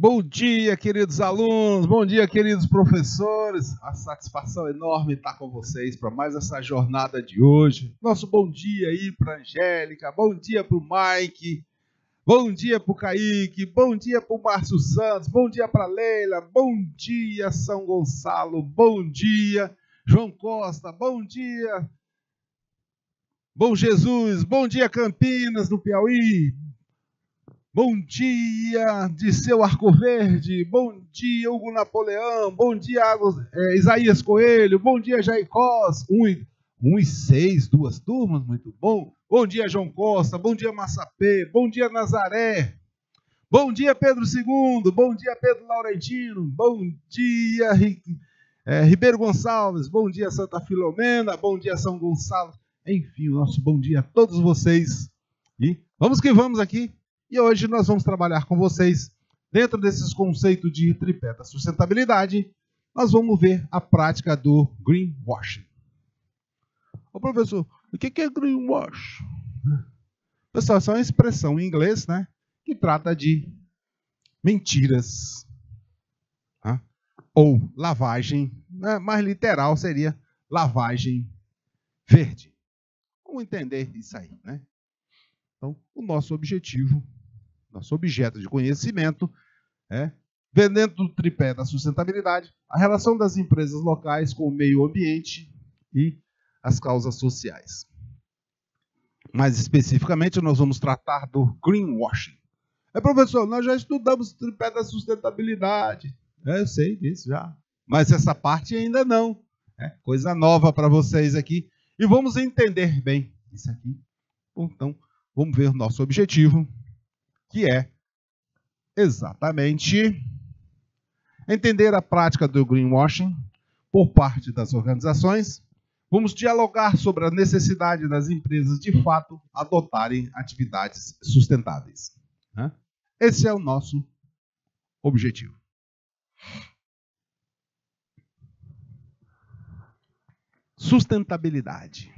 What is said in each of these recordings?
Bom dia, queridos alunos, bom dia, queridos professores. A satisfação enorme estar com vocês para mais essa jornada de hoje. Nosso bom dia aí para Angélica, bom dia para o Mike, bom dia para o Kaique, bom dia para o Márcio Santos, bom dia para Leila, bom dia São Gonçalo, bom dia João Costa, bom dia Bom Jesus, bom dia Campinas, do Piauí, Bom dia, de seu Arco Verde. Bom dia, Hugo Napoleão. Bom dia, é, Isaías Coelho. Bom dia, Jaicós. Um, um e seis, duas turmas, muito bom. Bom dia, João Costa. Bom dia, Massapê. Bom dia, Nazaré. Bom dia, Pedro II. Bom dia, Pedro Laurentino. Bom dia, é, Ribeiro Gonçalves. Bom dia, Santa Filomena. Bom dia, São Gonçalo. Enfim, nosso bom dia a todos vocês. E vamos que vamos aqui e hoje nós vamos trabalhar com vocês, dentro desses conceitos de tripé da sustentabilidade, nós vamos ver a prática do greenwashing. Ô professor, o que é greenwash? Pessoal, essa é uma expressão em inglês, né? Que trata de mentiras. Tá? Ou lavagem, né? mais literal seria lavagem verde. Vamos entender isso aí, né? Então, o nosso objetivo nosso objeto de conhecimento, é, dentro do tripé da sustentabilidade, a relação das empresas locais com o meio ambiente e as causas sociais. Mais especificamente, nós vamos tratar do greenwashing. É, professor, nós já estudamos o tripé da sustentabilidade. É, eu sei disso já. Mas essa parte ainda não. É coisa nova para vocês aqui. E vamos entender bem isso aqui. Então, vamos ver o nosso objetivo que é exatamente entender a prática do greenwashing por parte das organizações. Vamos dialogar sobre a necessidade das empresas de fato adotarem atividades sustentáveis. Esse é o nosso objetivo. Sustentabilidade.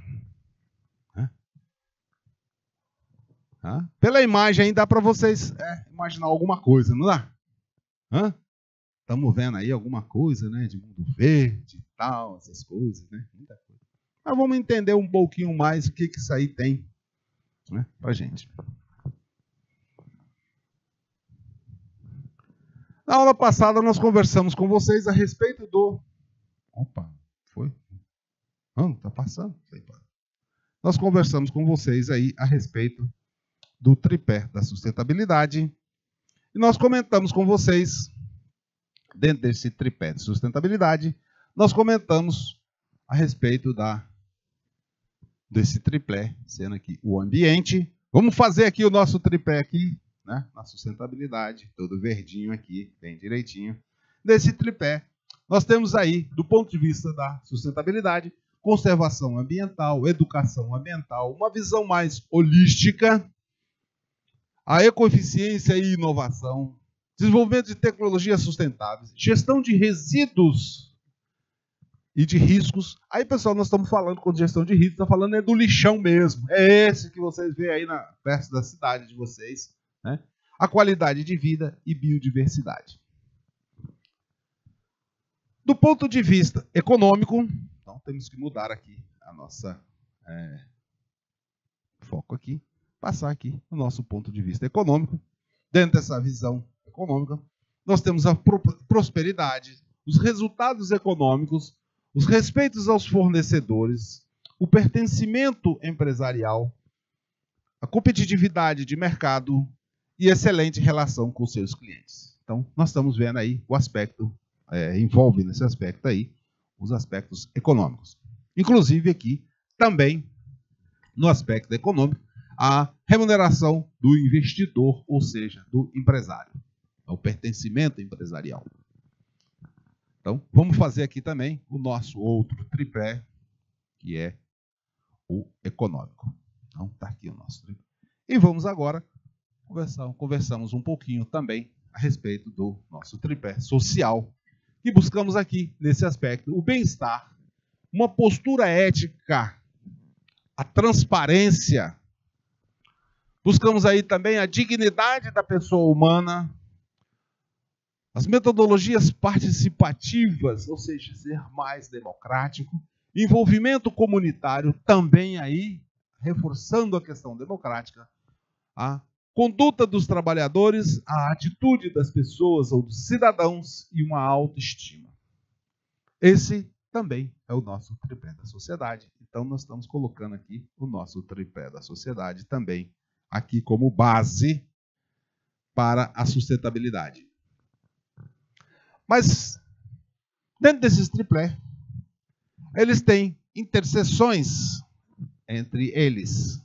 Pela imagem aí dá para vocês é, imaginar alguma coisa, não dá? Estamos vendo aí alguma coisa, né? De mundo verde e tal, essas coisas, né? Muita coisa. Mas vamos entender um pouquinho mais o que, que isso aí tem né, para gente. Na aula passada nós conversamos com vocês a respeito do. Opa, foi? Não, tá passando. Nós conversamos com vocês aí a respeito do tripé da sustentabilidade. E nós comentamos com vocês, dentro desse tripé de sustentabilidade, nós comentamos a respeito da desse tripé, sendo aqui o ambiente. Vamos fazer aqui o nosso tripé aqui, né, na sustentabilidade, todo verdinho aqui, bem direitinho. Desse tripé, nós temos aí, do ponto de vista da sustentabilidade, conservação ambiental, educação ambiental, uma visão mais holística, a ecoeficiência e inovação, desenvolvimento de tecnologias sustentáveis, gestão de resíduos e de riscos. Aí, pessoal, nós estamos falando, com gestão de riscos, está falando é do lixão mesmo. É esse que vocês veem aí na, perto da cidade de vocês. Né? A qualidade de vida e biodiversidade. Do ponto de vista econômico, então temos que mudar aqui a nossa é, foco aqui passar aqui o nosso ponto de vista econômico. Dentro dessa visão econômica, nós temos a prosperidade, os resultados econômicos, os respeitos aos fornecedores, o pertencimento empresarial, a competitividade de mercado e excelente relação com seus clientes. Então, nós estamos vendo aí o aspecto, é, envolve nesse aspecto aí, os aspectos econômicos. Inclusive aqui, também, no aspecto econômico, a remuneração do investidor, ou seja, do empresário. O pertencimento empresarial. Então, vamos fazer aqui também o nosso outro tripé, que é o econômico. Então, está aqui o nosso tripé. E vamos agora conversar, conversamos um pouquinho também a respeito do nosso tripé social, que buscamos aqui nesse aspecto o bem-estar, uma postura ética, a transparência Buscamos aí também a dignidade da pessoa humana, As metodologias participativas, ou seja, ser mais democrático, envolvimento comunitário também aí, reforçando a questão democrática, a conduta dos trabalhadores, a atitude das pessoas ou dos cidadãos e uma autoestima. Esse também é o nosso tripé da sociedade. Então, nós estamos colocando aqui o nosso tripé da sociedade também, aqui como base para a sustentabilidade. Mas, dentro desses triplé, eles têm interseções entre eles.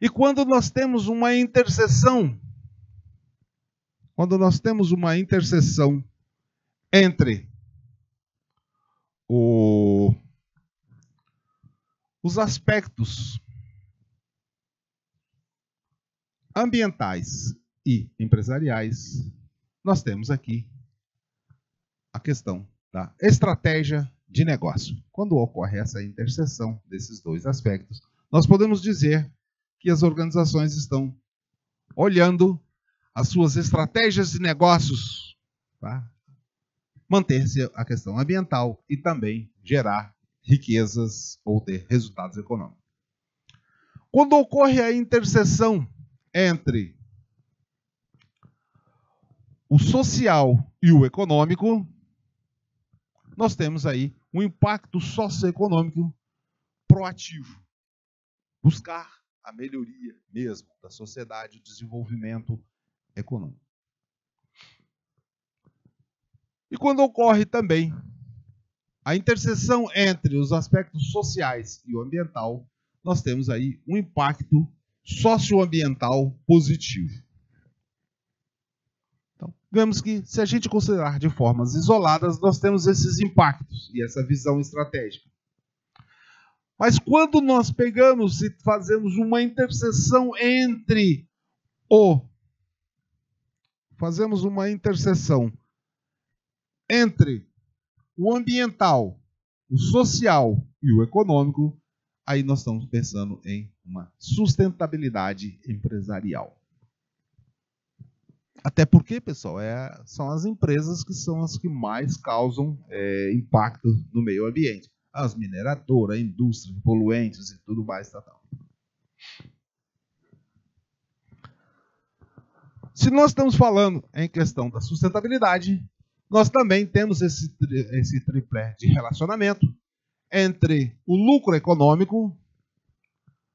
E quando nós temos uma interseção, quando nós temos uma interseção entre o, os aspectos ambientais e empresariais, nós temos aqui a questão da estratégia de negócio. Quando ocorre essa interseção desses dois aspectos, nós podemos dizer que as organizações estão olhando as suas estratégias de negócios tá? manter-se a questão ambiental e também gerar riquezas ou ter resultados econômicos. Quando ocorre a interseção entre o social e o econômico, nós temos aí um impacto socioeconômico proativo. Buscar a melhoria mesmo da sociedade, o desenvolvimento econômico. E quando ocorre também a interseção entre os aspectos sociais e o ambiental, nós temos aí um impacto socioambiental positivo. Então, vemos que se a gente considerar de formas isoladas, nós temos esses impactos e essa visão estratégica. Mas quando nós pegamos e fazemos uma interseção entre o fazemos uma interseção entre o ambiental, o social e o econômico, aí nós estamos pensando em uma sustentabilidade empresarial. Até porque, pessoal, é, são as empresas que são as que mais causam é, impacto no meio ambiente. As mineradoras, a indústria, poluentes e tudo mais. Tá, tá. Se nós estamos falando em questão da sustentabilidade, nós também temos esse, esse triplé de relacionamento entre o lucro econômico,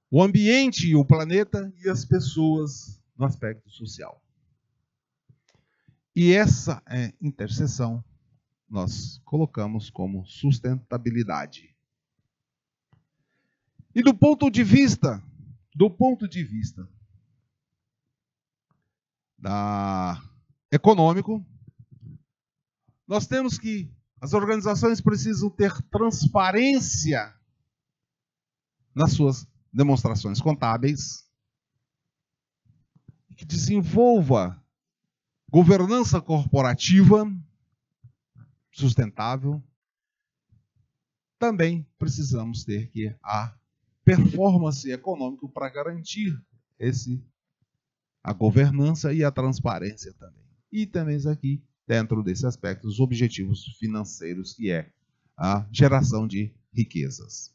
o ambiente e o planeta e as pessoas no aspecto social. E essa é, interseção nós colocamos como sustentabilidade. E do ponto de vista, do ponto de vista da econômico, nós temos que as organizações precisam ter transparência nas suas demonstrações contábeis, que desenvolva governança corporativa sustentável. Também precisamos ter que a performance econômica para garantir esse a governança e a transparência também. E também aqui dentro desse aspecto, os objetivos financeiros, que é a geração de riquezas.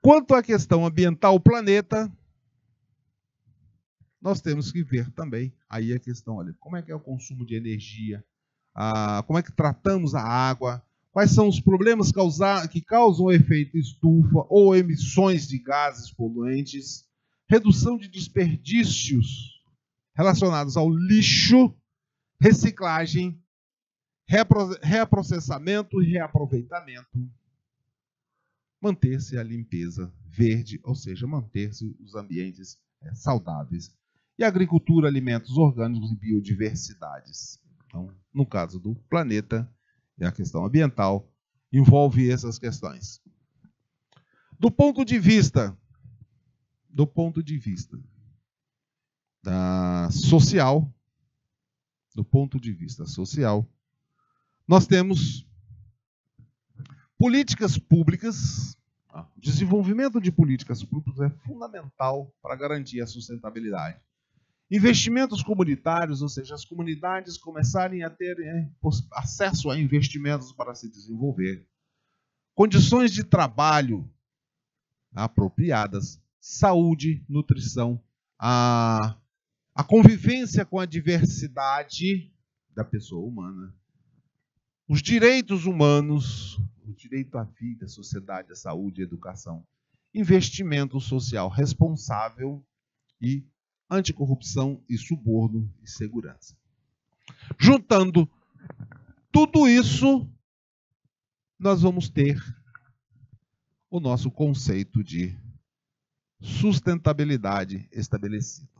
Quanto à questão ambiental, planeta, nós temos que ver também aí a questão, olha, como é que é o consumo de energia, a, como é que tratamos a água, quais são os problemas causar, que causam efeito estufa ou emissões de gases poluentes, redução de desperdícios relacionados ao lixo, reciclagem, reprocessamento e reaproveitamento. Manter-se a limpeza verde, ou seja, manter-se os ambientes é, saudáveis. E agricultura, alimentos orgânicos e biodiversidades. Então, no caso do planeta e a questão ambiental, envolve essas questões. Do ponto de vista do ponto de vista da social, do ponto de vista social, nós temos políticas públicas. Ah, desenvolvimento de políticas públicas é fundamental para garantir a sustentabilidade. Investimentos comunitários, ou seja, as comunidades começarem a ter é, acesso a investimentos para se desenvolver. Condições de trabalho apropriadas, saúde, nutrição, a, a convivência com a diversidade da pessoa humana, os direitos humanos, o direito à vida, à sociedade, à saúde, à educação, investimento social responsável e anticorrupção e suborno e segurança. Juntando tudo isso, nós vamos ter o nosso conceito de sustentabilidade estabelecido.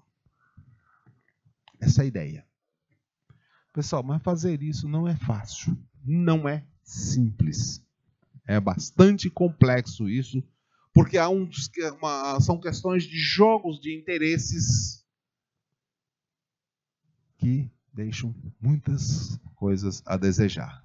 Essa ideia. Pessoal, mas fazer isso não é fácil, não é simples. É bastante complexo isso, porque há um, uma, são questões de jogos de interesses que deixam muitas coisas a desejar.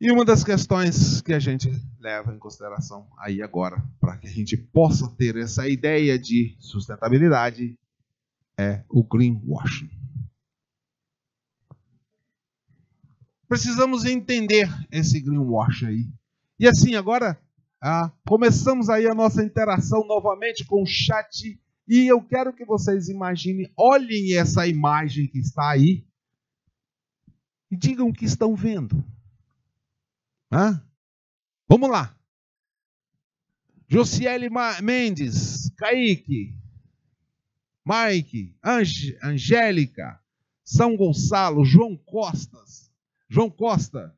E uma das questões que a gente leva em consideração aí agora, para que a gente possa ter essa ideia de sustentabilidade, é o greenwashing. Precisamos entender esse greenwashing aí. E assim, agora ah, começamos aí a nossa interação novamente com o chat. E eu quero que vocês imaginem, olhem essa imagem que está aí e digam o que estão vendo. Hã? Vamos lá. Josiele Mendes, Kaique, Mike, Ange, Angélica, São Gonçalo, João Costas, João Costa,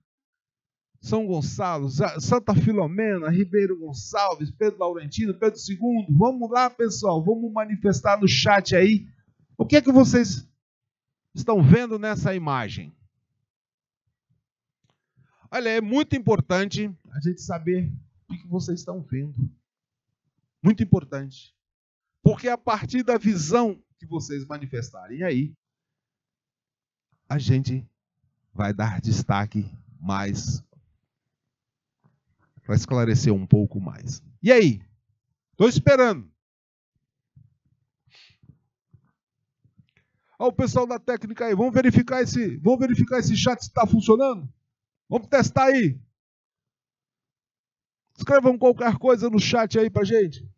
São Gonçalo, Santa Filomena, Ribeiro Gonçalves, Pedro Laurentino, Pedro II. Vamos lá, pessoal, vamos manifestar no chat aí. O que é que vocês estão vendo nessa imagem? Olha, é muito importante a gente saber o que vocês estão vendo. Muito importante. Porque a partir da visão que vocês manifestarem aí, a gente vai dar destaque mais para esclarecer um pouco mais. E aí? Estou esperando. Olha o pessoal da técnica aí, vamos verificar esse, vamos verificar esse chat se está funcionando? Vamos testar aí. Escrevam qualquer coisa no chat aí para gente.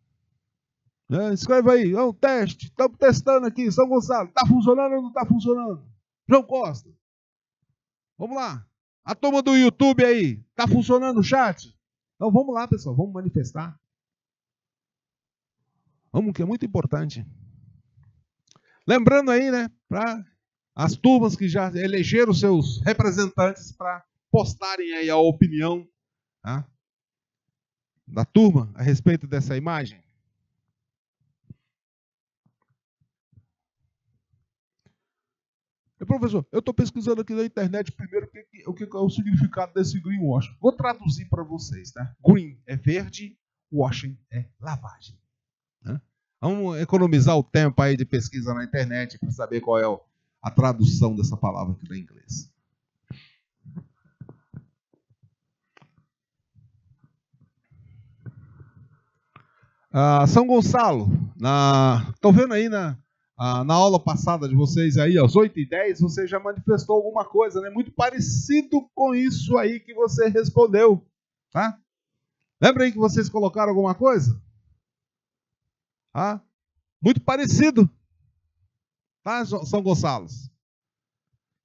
É, escreve aí, é um teste. Estamos testando aqui, São Gonçalo. Está funcionando ou não está funcionando? João Costa. Vamos lá. A turma do YouTube aí, está funcionando o chat? Então vamos lá, pessoal, vamos manifestar. Vamos, que é muito importante. Lembrando aí, né, para as turmas que já elegeram seus representantes para postarem aí a opinião tá, da turma a respeito dessa imagem. professor, eu estou pesquisando aqui na internet primeiro o que, o que é o significado desse greenwashing. Vou traduzir para vocês, tá? Green é verde, washing é lavagem. Né? Vamos economizar o tempo aí de pesquisa na internet para saber qual é a tradução dessa palavra aqui em inglês. Ah, São Gonçalo. Estão vendo aí na, ah, na aula passada de vocês aí, às 8h10, você já manifestou alguma coisa, né? Muito parecido com isso aí que você respondeu. Tá? Lembra aí que vocês colocaram alguma coisa? Ah, muito parecido. Tá, São Gonçalo?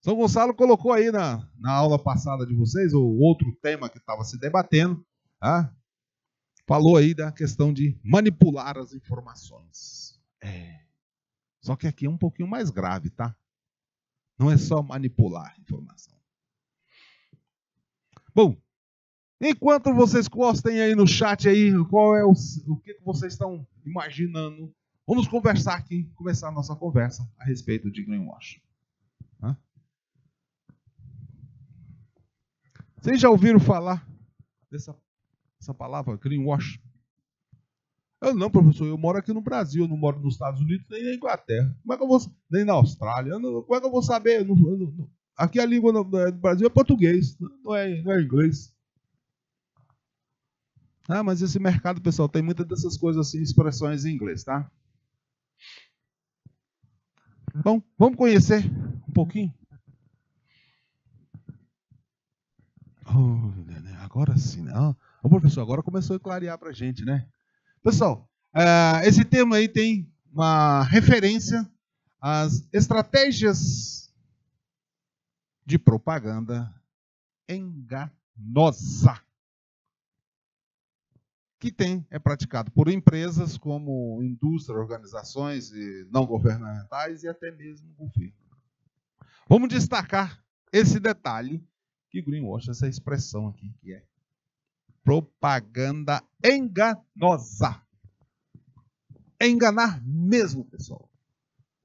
São Gonçalo colocou aí na, na aula passada de vocês, o outro tema que estava se debatendo, tá? Falou aí da questão de manipular as informações. É. Só que aqui é um pouquinho mais grave, tá? Não é só manipular a informação. Bom, enquanto vocês gostem aí no chat aí, qual é o, o que vocês estão imaginando, vamos conversar aqui, começar a nossa conversa a respeito de greenwash. Vocês já ouviram falar dessa essa palavra greenwash? Eu não, professor, eu moro aqui no Brasil, eu não moro nos Estados Unidos nem na Inglaterra. Como é que eu vou nem na Austrália? Não, como é que eu vou saber? Não, não, aqui a língua do Brasil é português, não é, não é inglês. Ah, mas esse mercado, pessoal, tem muitas dessas coisas assim, expressões em inglês, tá? Bom, vamos conhecer um pouquinho. Oh, agora sim, né? O professor agora começou a clarear para a gente, né? Pessoal, uh, esse tema aí tem uma referência às estratégias de propaganda enganosa que tem é praticado por empresas como indústria, organizações não governamentais e até mesmo governo. Vamos destacar esse detalhe que greenwash essa expressão aqui que é propaganda enganosa. É enganar mesmo, pessoal.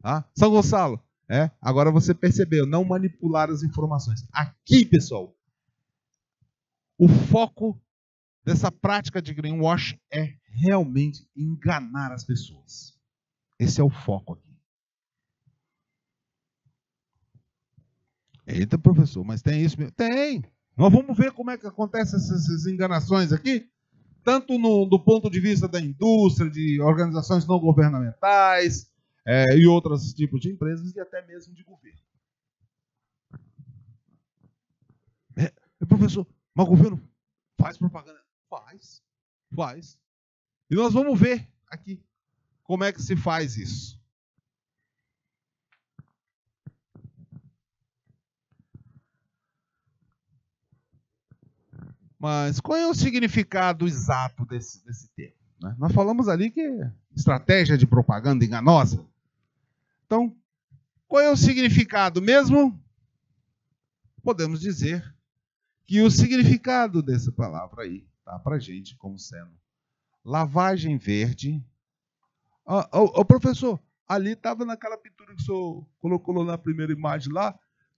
Tá? São Gonçalo, é, agora você percebeu, não manipular as informações. Aqui, pessoal, o foco dessa prática de greenwash é realmente enganar as pessoas. Esse é o foco aqui. Eita, professor, mas tem isso mesmo? Tem. Nós vamos ver como é que acontecem essas enganações aqui, tanto no, do ponto de vista da indústria, de organizações não governamentais é, e outros tipos de empresas e até mesmo de governo. É, professor, mas o governo faz propaganda? Faz, faz. E nós vamos ver aqui como é que se faz isso. Mas qual é o significado exato desse, desse termo? Né? Nós falamos ali que é estratégia de propaganda enganosa. Então, qual é o significado mesmo? Podemos dizer que o significado dessa palavra aí tá para gente como sendo lavagem verde. O professor, ali estava naquela pintura que o senhor colocou na primeira imagem lá,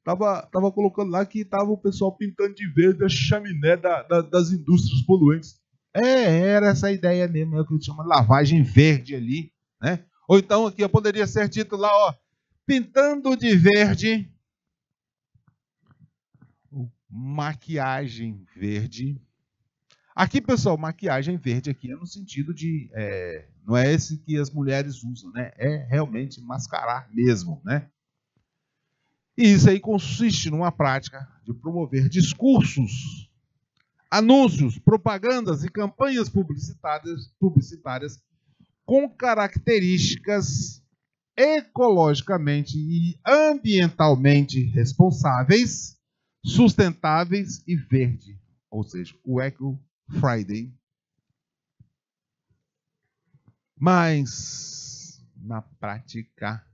Tava, tava colocando lá que tava o pessoal pintando de verde a chaminé da, da, das indústrias poluentes. É, era essa ideia mesmo, é o que chama lavagem verde ali, né? Ou então aqui poderia ser dito lá, ó, pintando de verde maquiagem verde. Aqui, pessoal, maquiagem verde aqui é no sentido de, é, não é esse que as mulheres usam, né? É realmente mascarar mesmo, né? E isso aí consiste numa prática de promover discursos, anúncios, propagandas e campanhas publicitárias, publicitárias com características ecologicamente e ambientalmente responsáveis, sustentáveis e verde, ou seja, o Eco Friday. Mas na prática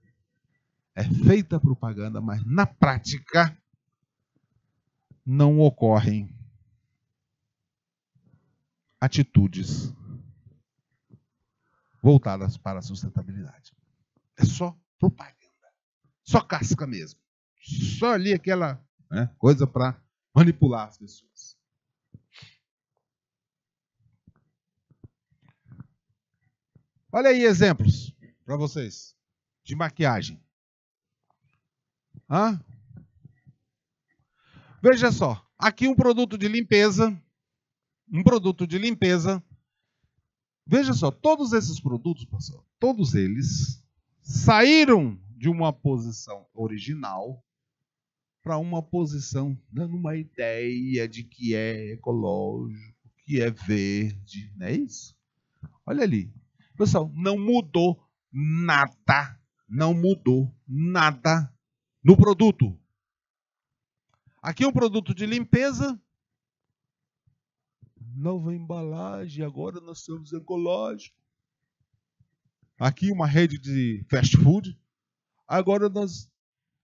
é feita propaganda, mas na prática não ocorrem atitudes voltadas para a sustentabilidade. É só propaganda. Só casca mesmo. Só ali aquela né, coisa para manipular as pessoas. Olha aí exemplos para vocês de maquiagem. Hã? Veja só, aqui um produto de limpeza, um produto de limpeza. Veja só, todos esses produtos, pessoal, todos eles saíram de uma posição original para uma posição dando uma ideia de que é ecológico, que é verde, não é isso? Olha ali. Pessoal, não mudou nada, não mudou nada no produto. Aqui é um produto de limpeza. Nova embalagem, agora nós somos ecológicos. Aqui uma rede de fast food. Agora nós,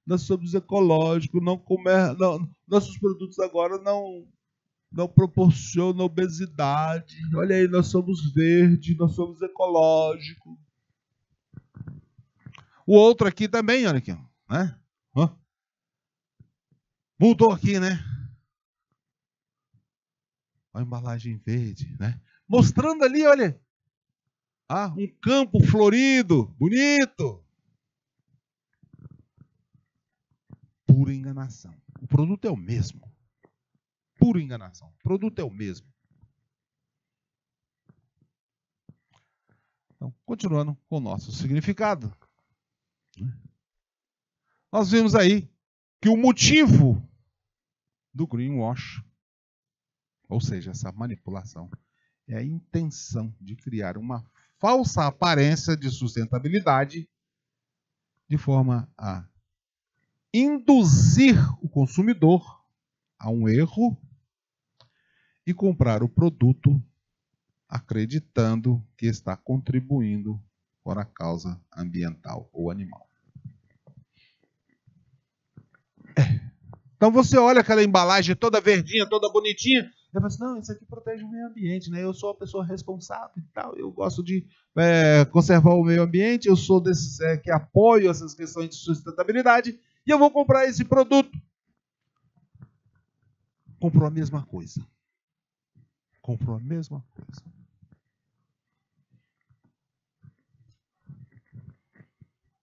nós somos ecológicos, não comer, não, nossos produtos agora não não proporcionam obesidade. Olha aí, nós somos verde, nós somos ecológicos. O outro aqui também, olha aqui, né? Mudou aqui, né? A embalagem verde, né? Mostrando ali, olha. Ah, um campo florido, bonito. Pura enganação. O produto é o mesmo. Pura enganação. O produto é o mesmo. Então, continuando com o nosso significado. Nós vimos aí que o motivo do greenwash, ou seja, essa manipulação, é a intenção de criar uma falsa aparência de sustentabilidade de forma a induzir o consumidor a um erro e comprar o produto acreditando que está contribuindo para a causa ambiental ou animal. É. Então você olha aquela embalagem toda verdinha, toda bonitinha, e fala assim, não, isso aqui protege o meio ambiente, né? Eu sou uma pessoa responsável e tal, eu gosto de é, conservar o meio ambiente, eu sou desses é, que apoio essas questões de sustentabilidade, e eu vou comprar esse produto. Comprou a mesma coisa. Comprou a mesma coisa.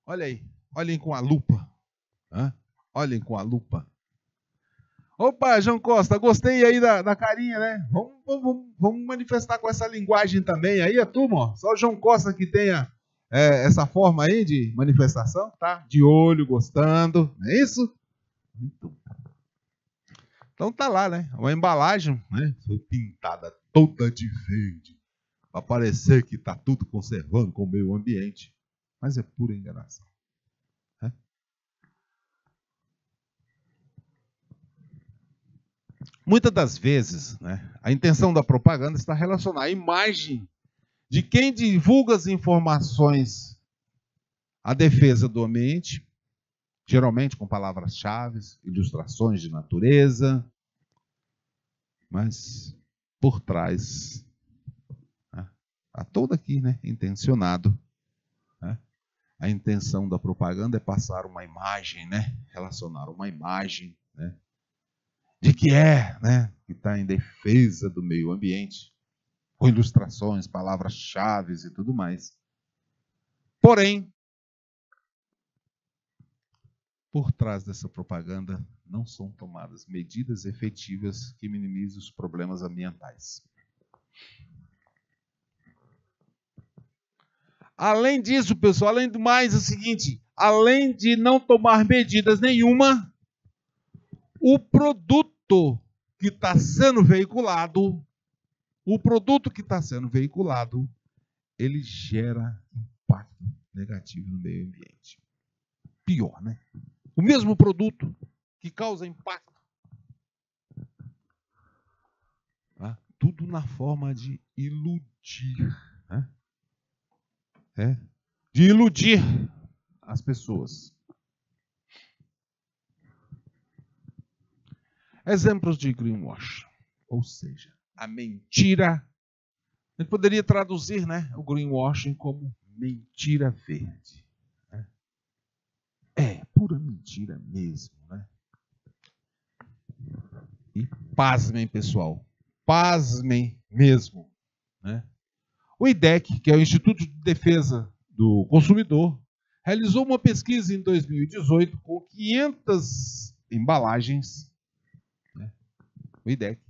Olha aí, olhem com a lupa. Hã? Olhem com a lupa. Opa, João Costa, gostei aí da, da carinha, né? Vamos, vamos, vamos, manifestar com essa linguagem também aí, a turma. Só o João Costa que tenha é, essa forma aí de manifestação, tá? De olho, gostando, não é isso? Então tá lá, né? Uma embalagem, né? Foi pintada toda de verde, para parecer que tá tudo conservando com o meio ambiente, mas é pura enganação. Muitas das vezes, né, a intenção da propaganda está relacionada à imagem de quem divulga as informações à defesa do ambiente, geralmente com palavras-chave, ilustrações de natureza, mas por trás né, está todo aqui, né, intencionado. Né, a intenção da propaganda é passar uma imagem, né, relacionar uma imagem, né, de que é, né, que está em defesa do meio ambiente, com ilustrações, palavras-chave e tudo mais. Porém, por trás dessa propaganda não são tomadas medidas efetivas que minimizem os problemas ambientais. Além disso, pessoal, além do mais, é o seguinte: além de não tomar medidas nenhuma, o produto que está sendo veiculado, o produto que está sendo veiculado, ele gera impacto negativo no meio ambiente. Pior, né? O mesmo produto que causa impacto. Tá? Tudo na forma de iludir. Né? É, de iludir as pessoas. Exemplos de greenwash, ou seja, a mentira. A gente poderia traduzir né, o greenwashing como mentira verde. Né? É, pura mentira mesmo. Né? E pasmem, pessoal. Pasmem mesmo. Né? O IDEC, que é o Instituto de Defesa do Consumidor, realizou uma pesquisa em 2018 com 500 embalagens o IDEC,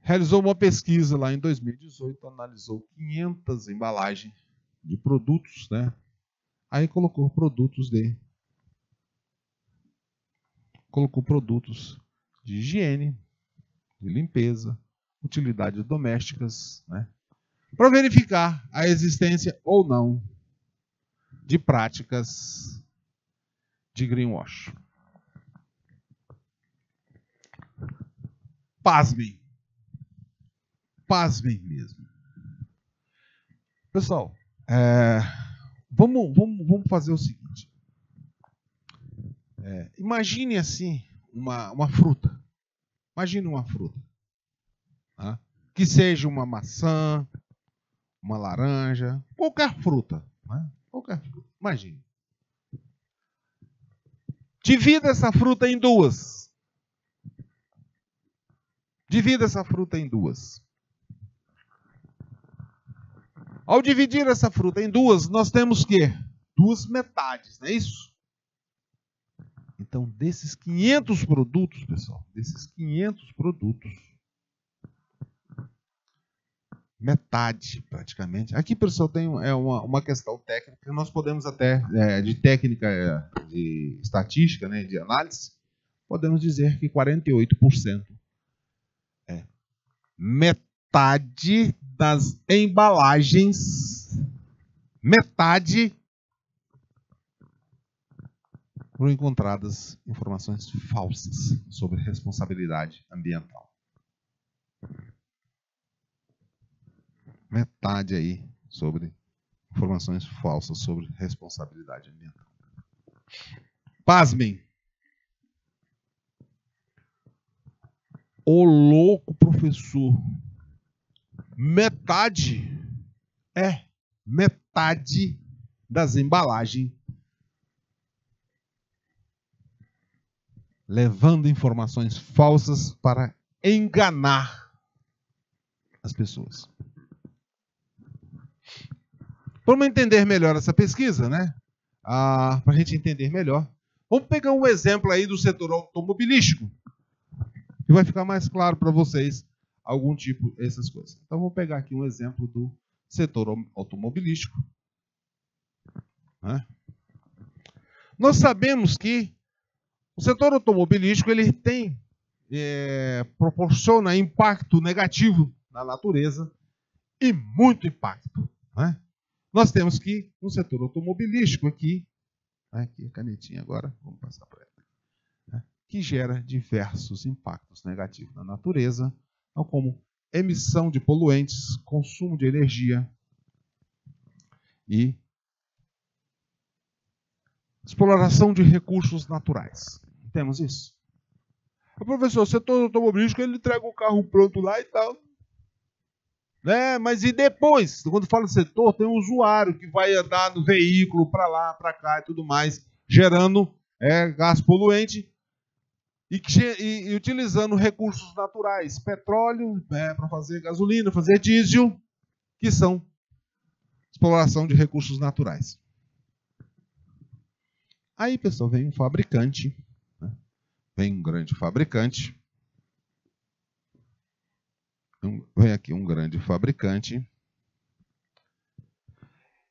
realizou uma pesquisa lá em 2018, analisou 500 embalagens de produtos, né? Aí colocou produtos de colocou produtos de higiene, de limpeza, utilidades domésticas, né? Para verificar a existência ou não de práticas de greenwash. Pasmem. Pasmem mesmo. Pessoal, é, vamos, vamos, vamos fazer o seguinte. É, imagine assim uma, uma fruta. Imagine uma fruta. Tá? Que seja uma maçã, uma laranja, qualquer fruta. Né? Qualquer fruta. Imagine. Divida essa fruta em duas. Divida essa fruta em duas. Ao dividir essa fruta em duas, nós temos que duas metades, não é isso? Então, desses 500 produtos, pessoal, desses 500 produtos, metade, praticamente. Aqui, pessoal, tem é uma, uma questão técnica. Nós podemos até, é, de técnica é, de estatística, né, de análise, podemos dizer que 48% é metade das embalagens, metade foram encontradas informações falsas sobre responsabilidade ambiental. metade aí sobre informações falsas sobre responsabilidade ambiental. Pasmem. O louco professor. Metade é metade das embalagens levando informações falsas para enganar as pessoas. Vamos entender melhor essa pesquisa, né? Ah, Para a gente entender melhor. Vamos pegar um exemplo aí do setor automobilístico. Que vai ficar mais claro para vocês algum tipo dessas coisas. Então, vou pegar aqui um exemplo do setor automobilístico. Né? Nós sabemos que o setor automobilístico ele tem é, proporciona impacto negativo na natureza e muito impacto. Né? Nós temos que, no setor automobilístico aqui, né, aqui a canetinha agora, vamos passar para ela, que gera diversos impactos negativos na natureza, tal como emissão de poluentes, consumo de energia e exploração de recursos naturais. Temos isso. Professor, o setor automobilístico ele entrega o carro pronto lá e tal. Né? Mas e depois? Quando fala setor, tem um usuário que vai andar no veículo para lá, para cá e tudo mais, gerando é, gás poluente e, e, e, utilizando recursos naturais, petróleo é, para fazer gasolina, fazer diesel, que são exploração de recursos naturais. Aí, pessoal, vem um fabricante, né? vem um grande fabricante, um, vem aqui um grande fabricante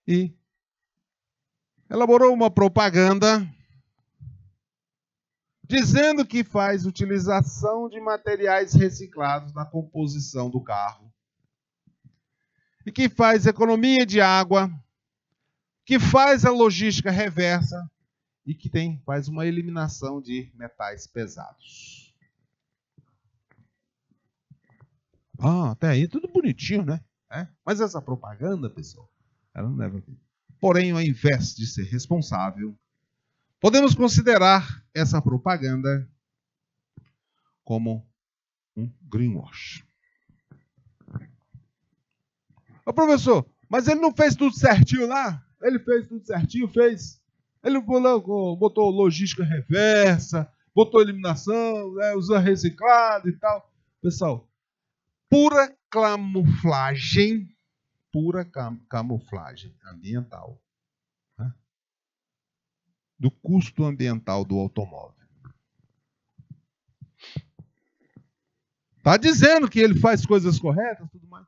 e elaborou uma propaganda dizendo que faz utilização de materiais reciclados na composição do carro e que faz economia de água, que faz a logística reversa e que tem faz uma eliminação de metais pesados. Ah, até aí tudo bonitinho, né? É? Mas essa propaganda, pessoal, ela não deve. Porém, ao invés de ser responsável, podemos considerar essa propaganda como um greenwash. Ô professor, mas ele não fez tudo certinho lá? Ele fez tudo certinho, fez. Ele botou logística reversa, botou eliminação, né, usa reciclado e tal. Pessoal, pura camuflagem, pura camuflagem ambiental? Do custo ambiental do automóvel. Está dizendo que ele faz coisas corretas, tudo mais,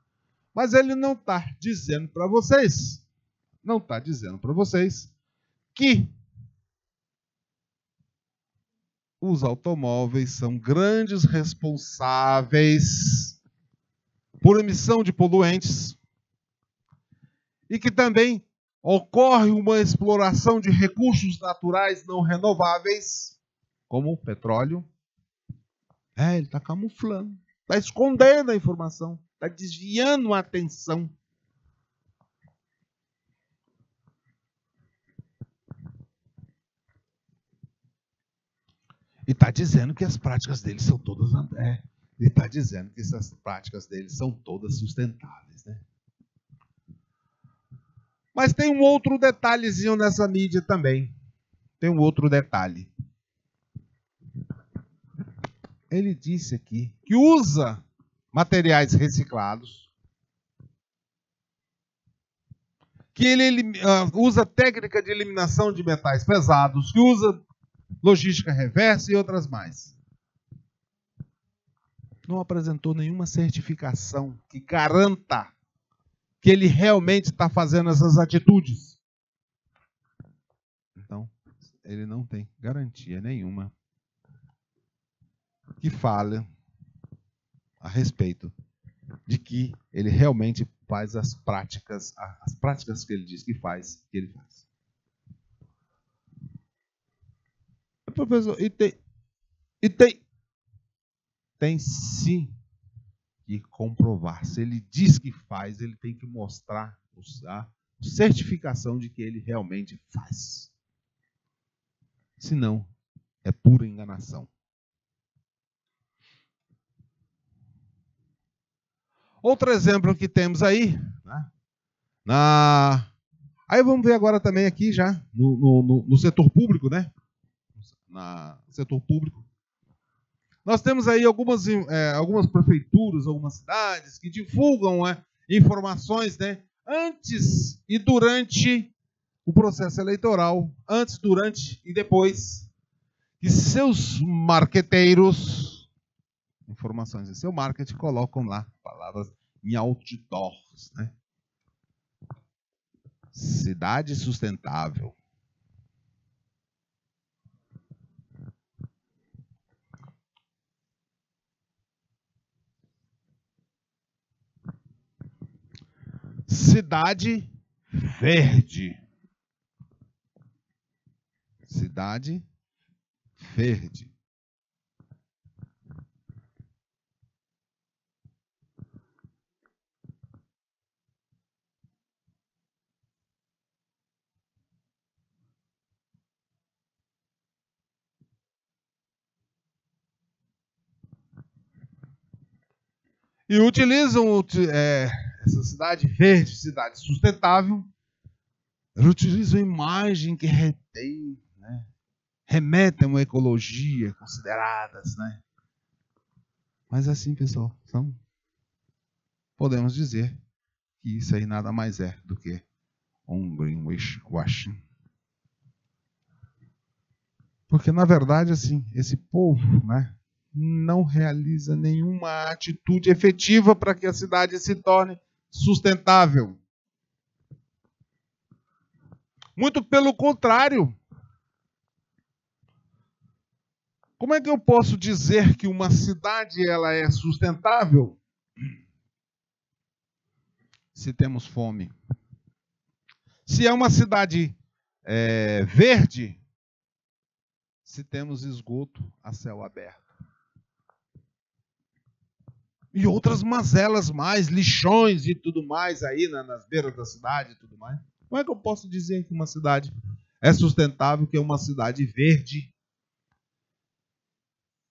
mas ele não está dizendo para vocês, não está dizendo para vocês que os automóveis são grandes responsáveis por emissão de poluentes e que também ocorre uma exploração de recursos naturais não renováveis, como o petróleo. É, ele está camuflando, está escondendo a informação, está desviando a atenção. E está dizendo que as práticas dele são todas é, ele está dizendo que essas práticas dele são todas sustentáveis. Né? Mas tem um outro detalhezinho nessa mídia também. Tem um outro detalhe. Ele disse aqui que usa materiais reciclados, que ele uh, usa técnica de eliminação de metais pesados, que usa logística reversa e outras mais não apresentou nenhuma certificação que garanta que ele realmente está fazendo essas atitudes? Então, ele não tem garantia nenhuma que fale a respeito de que ele realmente faz as práticas, as práticas que ele diz que faz, que ele faz. Professor, e tem, e tem, tem sim que comprovar. Se ele diz que faz, ele tem que mostrar a certificação de que ele realmente faz. Senão, é pura enganação. Outro exemplo que temos aí, né? na aí vamos ver agora também aqui já no, no, no setor público, né? Na setor público, nós temos aí algumas, é, algumas prefeituras, algumas cidades que divulgam é, informações, né? Antes e durante o processo eleitoral, antes, durante e depois, e seus marqueteiros informações em seu marketing, colocam lá palavras em outdoors, né? Cidade sustentável. Cidade verde. Cidade verde. e utilizam é, essa cidade verde, cidade sustentável, eles utilizam imagem que retém, né, remetem a uma ecologia consideradas, né? Mas assim, pessoal, são, podemos dizer que isso aí nada mais é do que um greenwashing. Porque na verdade, assim, esse povo, né, não realiza nenhuma atitude efetiva para que a cidade se torne sustentável. Muito pelo contrário. Como é que eu posso dizer que uma cidade ela é sustentável se temos fome? Se é uma cidade é, verde, se temos esgoto a céu aberto e outras mazelas mais, lixões e tudo mais aí nas beiras da cidade e tudo mais. Como é que eu posso dizer que uma cidade é sustentável, que é uma cidade verde?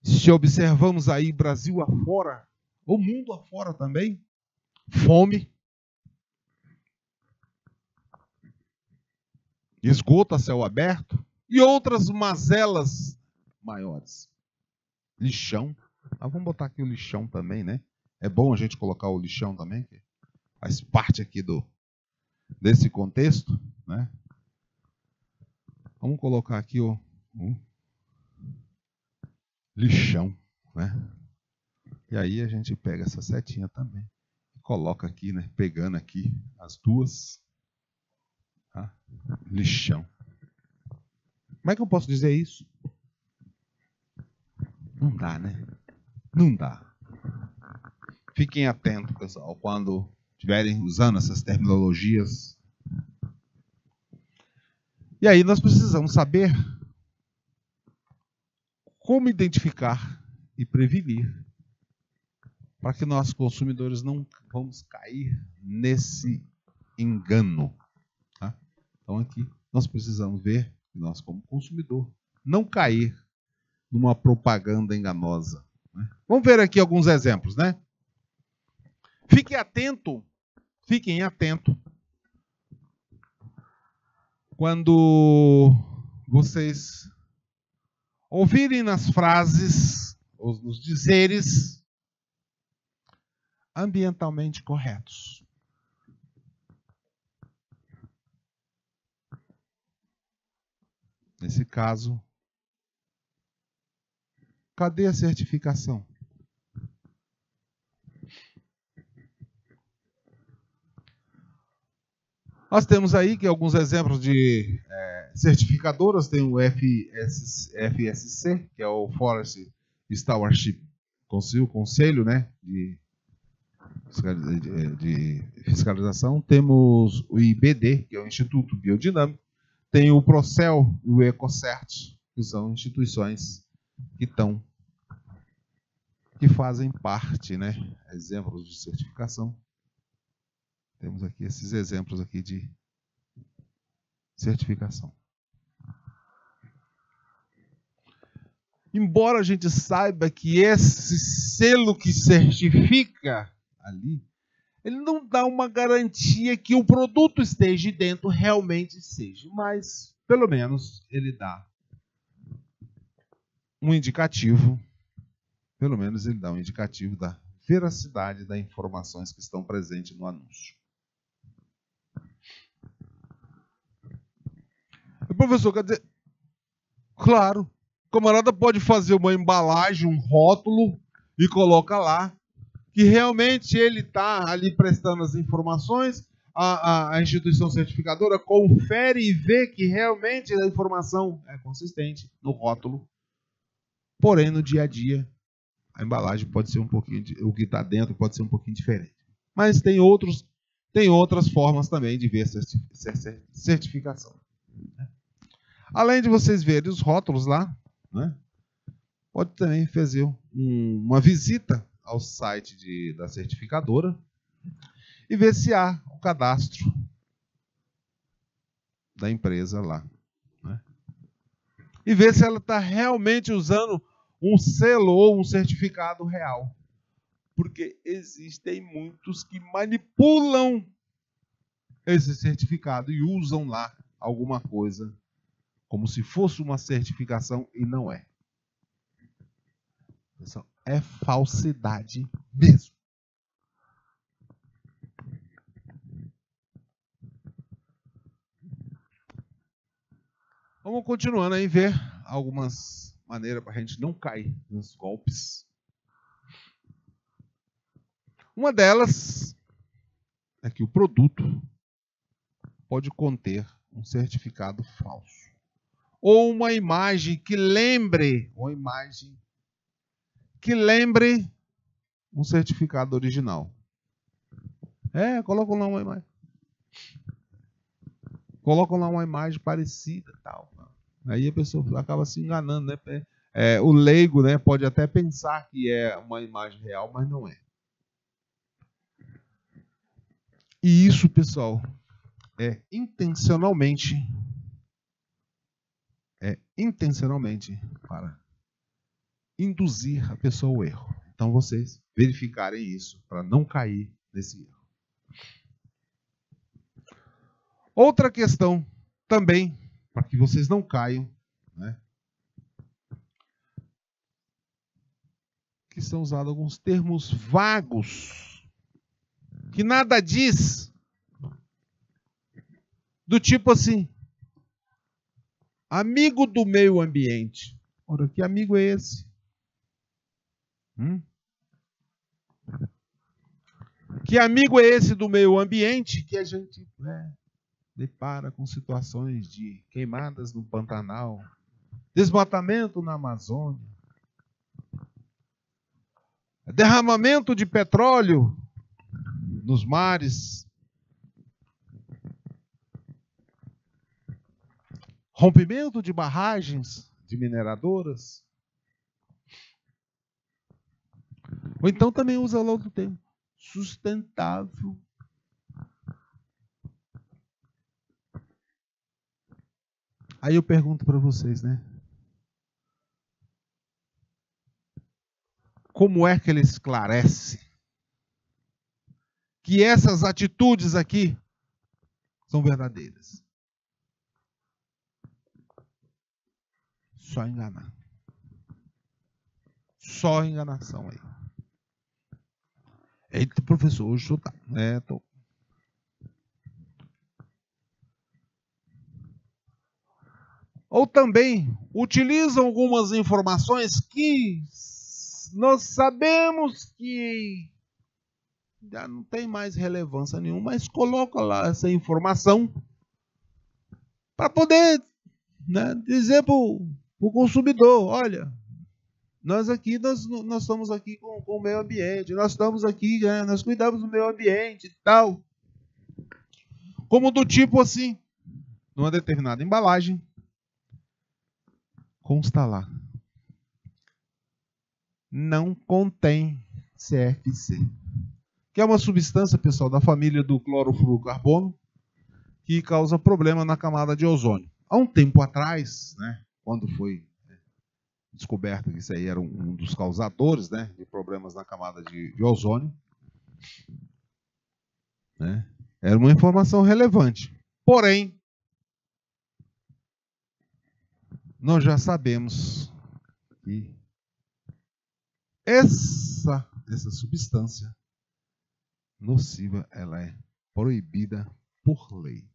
Se observamos aí Brasil afora, o mundo afora também, fome, esgoto a céu aberto e outras mazelas maiores. Lixão. Ah, vamos botar aqui o lixão também, né? É bom a gente colocar o lixão também, que faz parte aqui do desse contexto, né? Vamos colocar aqui o, o lixão, né? E aí a gente pega essa setinha também e coloca aqui, né? Pegando aqui as duas, tá? lixão. Como é que eu posso dizer isso? Não dá, né? Não dá. Fiquem atentos, pessoal, quando estiverem usando essas terminologias. E aí nós precisamos saber como identificar e prevenir para que nós consumidores não vamos cair nesse engano. Tá? Então aqui nós precisamos ver que nós como consumidor não cair numa propaganda enganosa. Né? Vamos ver aqui alguns exemplos, né? Fique atento, fiquem atento quando vocês ouvirem nas frases, ou nos dizeres ambientalmente corretos. Nesse caso, cadê a certificação? Nós temos aí que alguns exemplos de é, certificadoras, tem o FS, FSC, que é o Forest Stewardship Council, Conselho né, de, de Fiscalização. Temos o IBD, que é o Instituto Biodinâmico. Tem o Procel e o Ecocert, que são instituições que estão que fazem parte, né? Exemplos de certificação. Temos aqui esses exemplos aqui de certificação. Embora a gente saiba que esse selo que certifica ali, ele não dá uma garantia que o produto esteja dentro realmente seja, mas pelo menos ele dá um indicativo pelo menos ele dá um indicativo da veracidade das informações que estão presentes no anúncio. Professor, quer dizer, claro, o camarada pode fazer uma embalagem, um rótulo e coloca lá que realmente ele está ali prestando as informações, a, a, a, instituição certificadora confere e vê que realmente a informação é consistente no rótulo. Porém, no dia a dia, a embalagem pode ser um pouquinho, o que está dentro pode ser um pouquinho diferente. Mas tem outros, tem outras formas também de ver certificação. Além de vocês verem os rótulos lá, né? pode também fazer um, uma visita ao site de, da certificadora e ver se há o cadastro da empresa lá. Né? E ver se ela está realmente usando um selo ou um certificado real. Porque existem muitos que manipulam esse certificado e usam lá alguma coisa como se fosse uma certificação e não é. É falsidade mesmo. Vamos continuando aí ver algumas maneira para a gente não cair nos golpes. Uma delas é que o produto pode conter um certificado falso ou uma imagem que lembre, uma imagem que lembre um certificado original. É, colocam lá uma imagem. Colocam lá uma imagem parecida, tal. Aí a pessoa acaba se enganando, né? É, o leigo né, pode até pensar que é uma imagem real, mas não é. E isso, pessoal, é intencionalmente é intencionalmente para induzir a pessoa ao erro. Então vocês verificarem isso para não cair nesse erro. Outra questão também para que vocês não caiam, né? Que são usados alguns termos vagos, que nada diz, do tipo assim, amigo do meio ambiente. Ora, que amigo é esse? Hum? Que amigo é esse do meio ambiente que a gente né, depara com situações de queimadas no Pantanal, desmatamento na Amazônia, derramamento de petróleo nos mares, rompimento de barragens de mineradoras. Ou então também usa lá outro termo, sustentável Aí eu pergunto para vocês, né? Como é que ele esclarece que essas atitudes aqui são verdadeiras? Só enganar. Só enganação aí. Eita, professor, hoje eu tá. É, tô ou também utilizam algumas informações que nós sabemos que já não tem mais relevância nenhuma, mas coloca lá essa informação para poder né, dizer para consumidor, olha, nós aqui, nós, nós estamos aqui com, com o meio ambiente, nós estamos aqui, né, nós cuidamos do meio ambiente e tal. Como do tipo assim, numa determinada embalagem, consta lá. Não contém CFC, que é uma substância, pessoal, da família do clorofluorcarbono, que causa problema na camada de ozônio. Há um tempo atrás, né, quando foi né, descoberto que isso aí era um dos causadores né, de problemas na camada de, de ozônio, né, era uma informação relevante. Porém, nós já sabemos que essa, essa substância nociva ela é proibida por lei.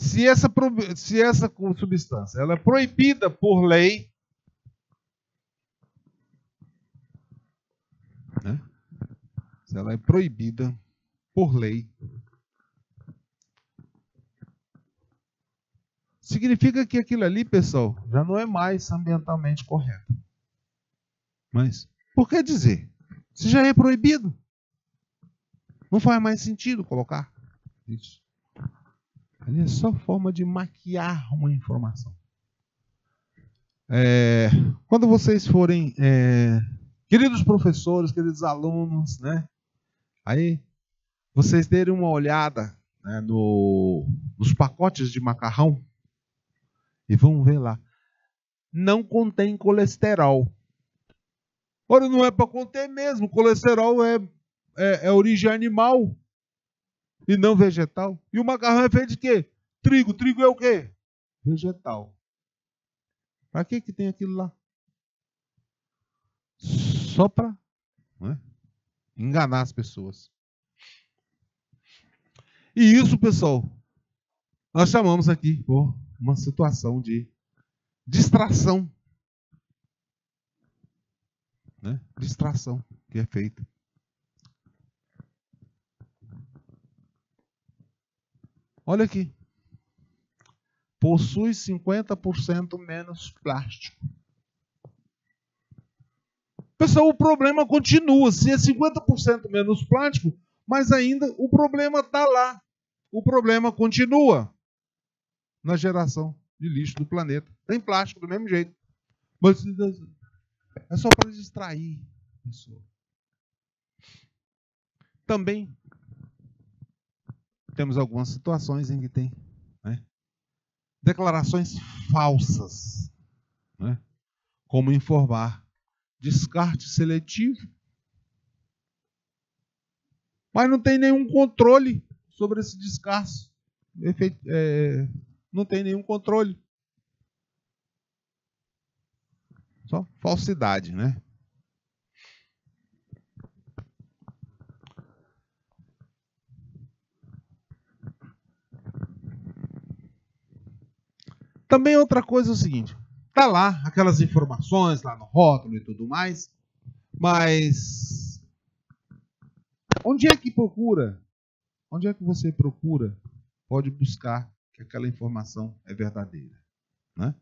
Se essa, se essa substância ela é proibida por lei, né? se ela é proibida por lei, significa que aquilo ali, pessoal, já não é mais ambientalmente correto. Mas, por que dizer? Se já é proibido, não faz mais sentido colocar isso. Ali é só forma de maquiar uma informação. É, quando vocês forem, é, queridos professores, queridos alunos, né? Aí, vocês derem uma olhada né, no, nos pacotes de macarrão e vão ver lá. Não contém colesterol. Ora, não é para conter mesmo. Colesterol é, é, é, origem animal e não vegetal. E o macarrão é feito de quê? Trigo. Trigo é o quê? Vegetal. Para que, que tem aquilo lá? Só para é? enganar as pessoas. E isso, pessoal, nós chamamos aqui por uma situação de distração. Né? Distração que é feita. Olha aqui. Possui 50% menos plástico. Pessoal, o problema continua. Se é 50% menos plástico, mas ainda o problema está lá. O problema continua na geração de lixo do planeta. Tem plástico do mesmo jeito. Mas é só para distrair a pessoa. Também temos algumas situações em que tem né, declarações falsas, né, como informar descarte seletivo, mas não tem nenhum controle sobre esse descarte. É, não tem nenhum controle. Só falsidade, né? Também outra coisa é o seguinte, tá lá aquelas informações lá no rótulo e tudo mais, mas onde é que procura? Onde é que você procura? Pode buscar que aquela informação é verdadeira. Né?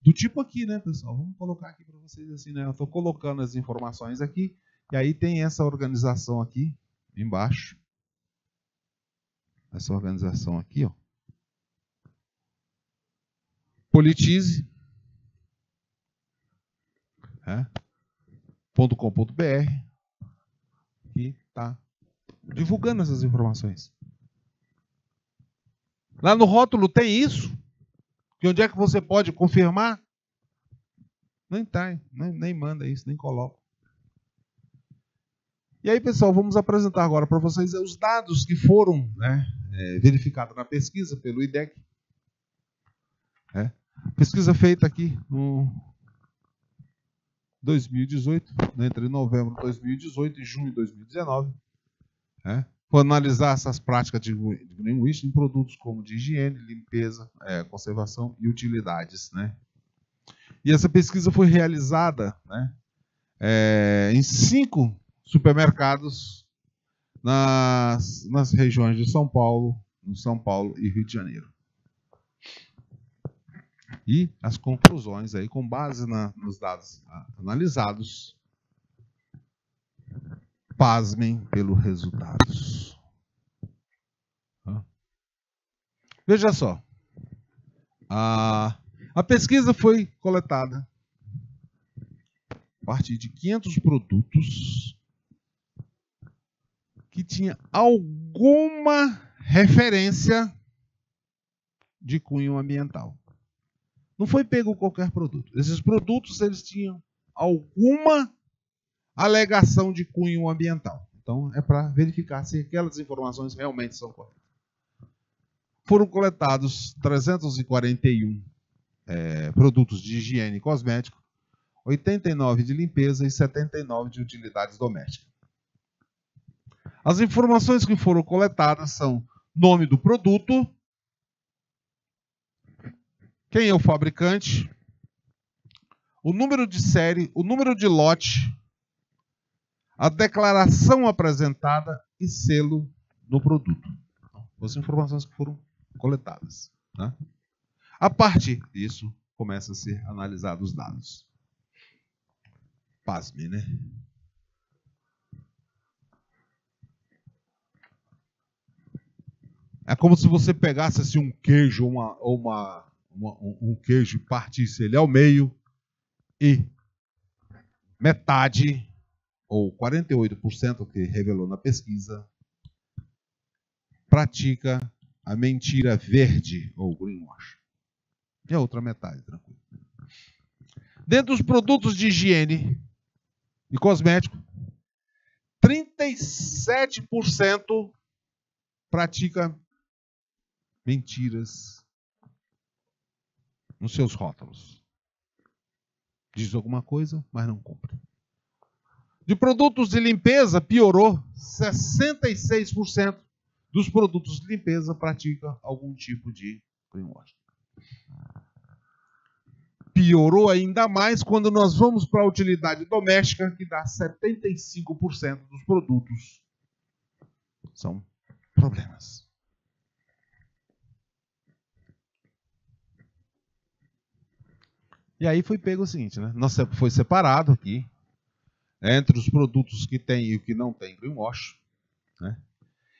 Do tipo aqui, né, pessoal? Vamos colocar aqui para vocês assim, né? Eu estou colocando as informações aqui, e aí tem essa organização aqui embaixo. Essa organização aqui, ó. Politize. É, .com.br e está divulgando essas informações. Lá no rótulo tem isso? Que onde é que você pode confirmar? Nem tem, nem, nem manda isso, nem coloca. E aí, pessoal, vamos apresentar agora para vocês os dados que foram né, é, verificados na pesquisa pelo IDEC. É. Pesquisa feita aqui no 2018, né, entre novembro de 2018 e junho de 2019. É for analisar essas práticas de greenwashing em produtos como de higiene, limpeza, é, conservação e utilidades. Né? E essa pesquisa foi realizada né, é, em cinco supermercados nas, nas regiões de São Paulo, no São Paulo e Rio de Janeiro. E as conclusões aí, com base na, nos dados analisados, pasmem pelos resultados. Veja só, a, a pesquisa foi coletada a partir de 500 produtos que tinha alguma referência de cunho ambiental. Não foi pego qualquer produto. Esses produtos eles tinham alguma alegação de cunho ambiental. Então é para verificar se aquelas informações realmente são corretas. Foram coletados 341 é, produtos de higiene e cosmético, 89 de limpeza e 79 de utilidades domésticas. As informações que foram coletadas são nome do produto, quem é o fabricante, o número de série, o número de lote, a declaração apresentada e selo do produto. As informações que foram coletadas. Né? A partir disso, começa a ser analisados os dados. Pasme, né? É como se você pegasse assim, um queijo ou uma, uma, um queijo e partisse ele ao meio e metade, ou 48% que revelou na pesquisa, pratica a mentira verde ou greenwash. E a outra metade, tranquilo. Dentro dos produtos de higiene e cosmético, 37% pratica mentiras nos seus rótulos. Diz alguma coisa, mas não cumpre. De produtos de limpeza, piorou. 66% dos produtos de limpeza pratica algum tipo de greenwashing. Piorou ainda mais quando nós vamos para a utilidade doméstica, que dá 75% dos produtos. São problemas. E aí foi pego o seguinte, né? Nossa, foi separado aqui entre os produtos que tem e o que não tem greenwash, né?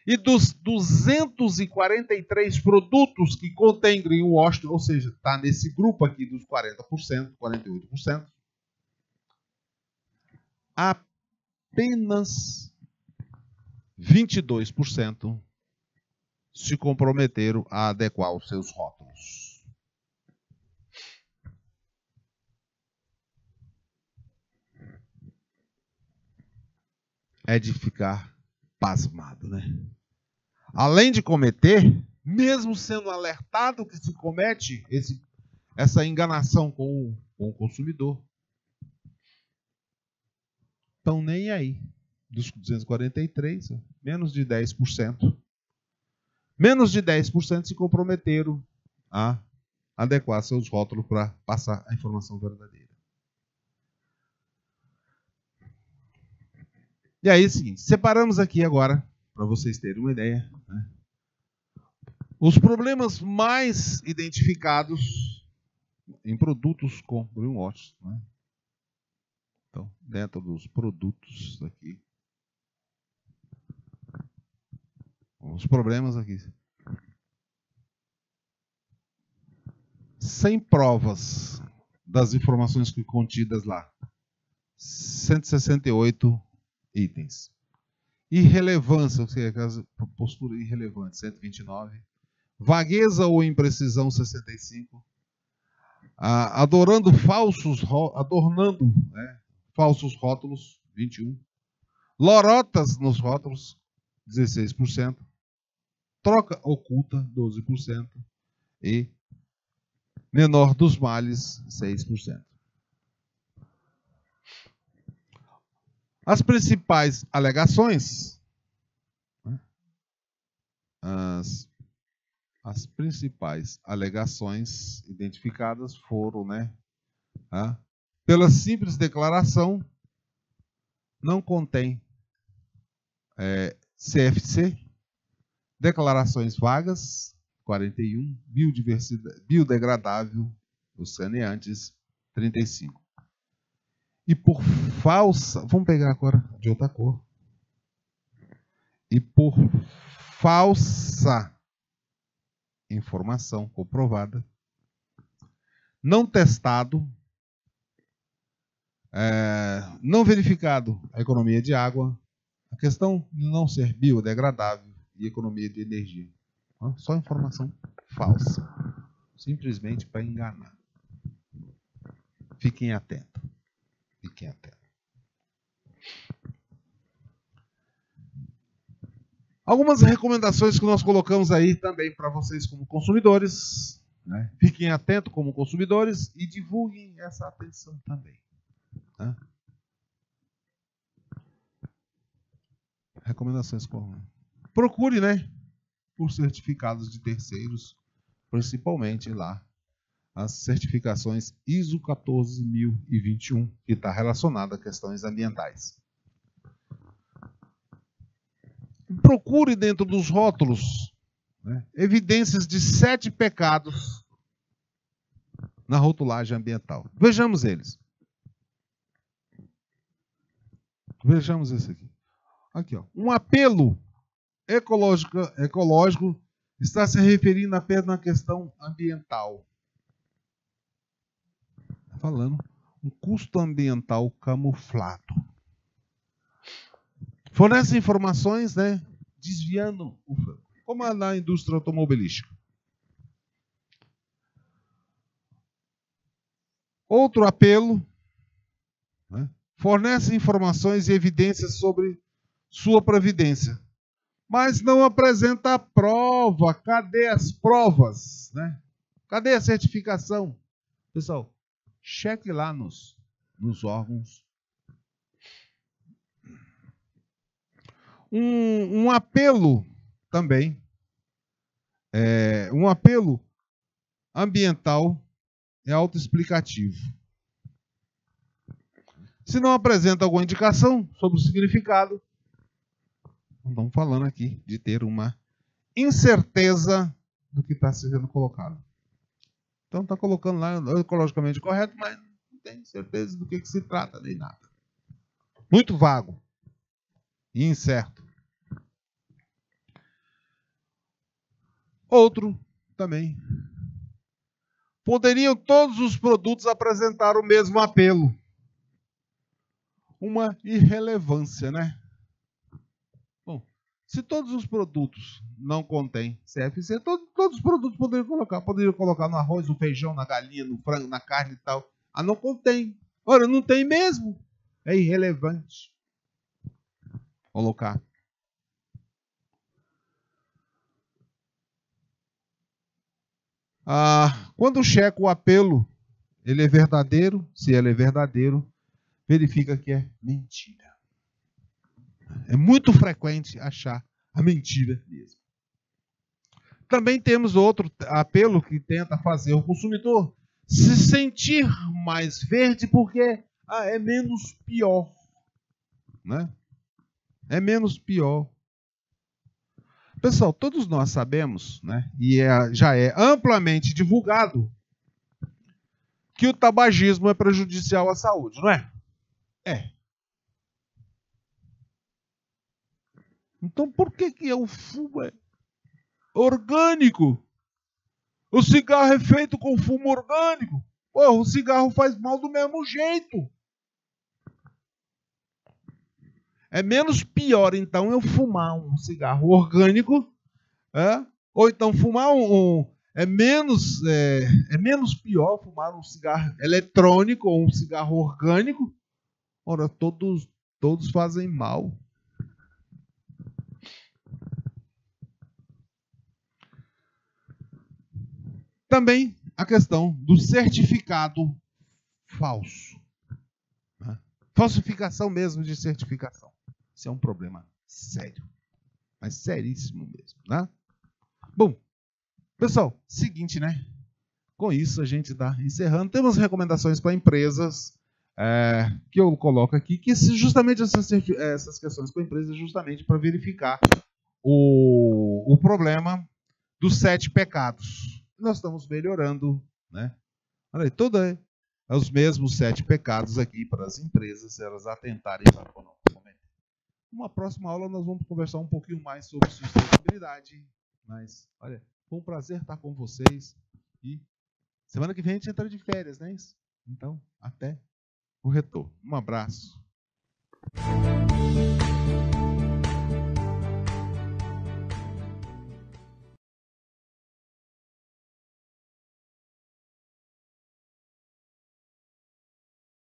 E dos 243 produtos que contém greenwash, ou seja, está nesse grupo aqui dos 40%, 48%, apenas 22% se comprometeram a adequar os seus rótulos. É de ficar pasmado, né? Além de cometer, mesmo sendo alertado que se comete esse, essa enganação com o, com o consumidor, estão nem aí. Dos 243, menos de 10%. Menos de 10% se comprometeram a adequar seus rótulos para passar a informação verdadeira. E aí é o seguinte, separamos aqui agora, para vocês terem uma ideia, né? os problemas mais identificados em produtos com greenwash. Né? Então, dentro dos produtos aqui, os problemas aqui. Sem provas das informações contidas lá. 168 itens. Irrelevância, ou seja, postura irrelevante, 129. Vagueza ou imprecisão, 65. Ah, adorando falsos, adornando né, falsos rótulos, 21. Lorotas nos rótulos, 16%. Troca oculta, 12%. E menor dos males, 6%. As principais alegações, né? as, as principais alegações identificadas foram, né, pela simples declaração não contém é, CFC, declarações vagas, 41, biodiversidade, biodegradável, oceaneantes, 35. E por falsa, vamos pegar agora de outra cor. E por falsa informação comprovada, não testado, é, não verificado a economia de água, a questão de não ser biodegradável e economia de energia. Só informação falsa, simplesmente para enganar. Fiquem atentos. Fiquem atentos. Algumas recomendações que nós colocamos aí também para vocês como consumidores. Né? Fiquem atentos como consumidores e divulguem essa atenção também. Né? Recomendações como procure, né, por certificados de terceiros, principalmente lá as certificações ISO 14021, que está relacionada a questões ambientais. Procure dentro dos rótulos né, evidências de sete pecados na rotulagem ambiental. Vejamos eles. Vejamos esse aqui. Aqui, ó. Um apelo ecológico, ecológico está se referindo apenas na questão ambiental. Falando um custo ambiental camuflado. Fornece informações, né, desviando como é na indústria automobilística. Outro apelo né, fornece informações e evidências sobre sua previdência, mas não apresenta a prova. Cadê as provas? Né? Cadê a certificação? Pessoal, cheque lá nos, nos órgãos. Um, um apelo também, é, um apelo ambiental é autoexplicativo. Se não apresenta alguma indicação sobre o significado, estamos falando aqui de ter uma incerteza do que está sendo colocado. Então está colocando lá ecologicamente correto, mas não tem certeza do que, que se trata nem nada. Muito vago e incerto. Outro também. Poderiam todos os produtos apresentar o mesmo apelo. Uma irrelevância, né? Se todos os produtos não contêm CFC, todo, todos os produtos poderiam colocar. Poderiam colocar no arroz, no feijão, na galinha, no frango, na carne e tal. Ah, não contém. Ora, não tem mesmo. É irrelevante. Colocar. Ah, quando checa o apelo, ele é verdadeiro. Se ele é verdadeiro, verifica que é mentira. É muito frequente achar a mentira mesmo. Também temos outro apelo que tenta fazer o consumidor se sentir mais verde porque ah, é menos pior. Né? É menos pior. Pessoal, todos nós sabemos, né, e é, já é amplamente divulgado, que o tabagismo é prejudicial à saúde, não é? É. Então por que, que o fumo é orgânico? O cigarro é feito com fumo orgânico. O cigarro faz mal do mesmo jeito. É menos pior, então, eu fumar um cigarro orgânico, é? ou então fumar um. um é, menos, é, é menos pior fumar um cigarro eletrônico ou um cigarro orgânico. Ora, todos, todos fazem mal. Também a questão do certificado falso. Né? Falsificação mesmo de certificação. Isso é um problema sério. Mas seríssimo mesmo. Né? Bom, pessoal, seguinte, né? Com isso a gente está encerrando. Temos recomendações para empresas é, que eu coloco aqui, que justamente essas, essas questões com a empresa, justamente para verificar o, o problema dos sete pecados. Nós estamos melhorando, né? Olha aí, todos é, os mesmos sete pecados aqui para as empresas, elas atentarem para o momento. Numa próxima aula nós vamos conversar um pouquinho mais sobre sustentabilidade, mas olha, foi um prazer estar com vocês e semana que vem a gente entra de férias, né? Então, até o retorno. Um abraço.